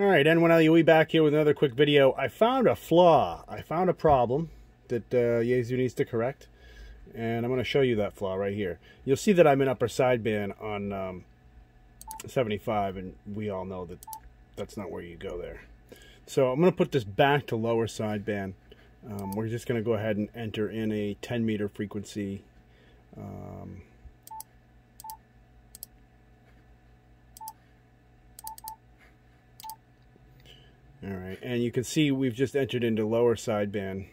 All right, N1LUE back here with another quick video. I found a flaw. I found a problem that uh, Yaesu needs to correct. And I'm going to show you that flaw right here. You'll see that I'm in upper sideband on um, 75, and we all know that that's not where you go there. So I'm going to put this back to lower sideband. Um, we're just going to go ahead and enter in a 10 meter frequency. Um, All right, and you can see we've just entered into lower sideband.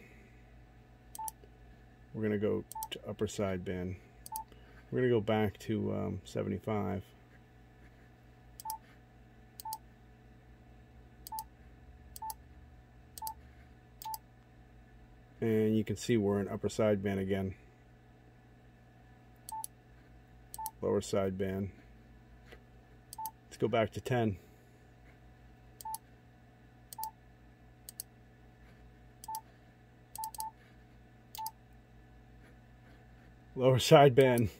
We're going to go to upper sideband. We're to go back to um, 75. And you can see we're in upper sideband again. Lower sideband. Let's go back to 10. Lower sideband.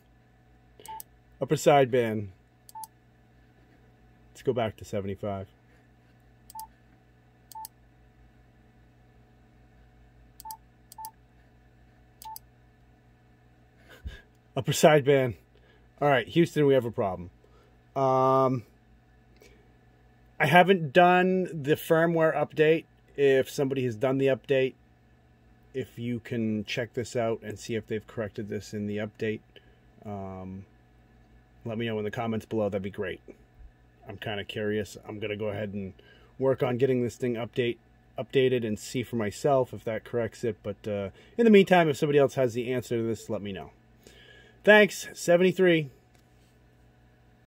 Upper sideband. Let's go back to 75. Upper sideband. All right, Houston, we have a problem. Um, I haven't done the firmware update. If somebody has done the update, if you can check this out and see if they've corrected this in the update. Um, let me know in the comments below. That'd be great. I'm kind of curious. I'm going to go ahead and work on getting this thing update updated and see for myself if that corrects it. But uh, in the meantime, if somebody else has the answer to this, let me know. Thanks. 73.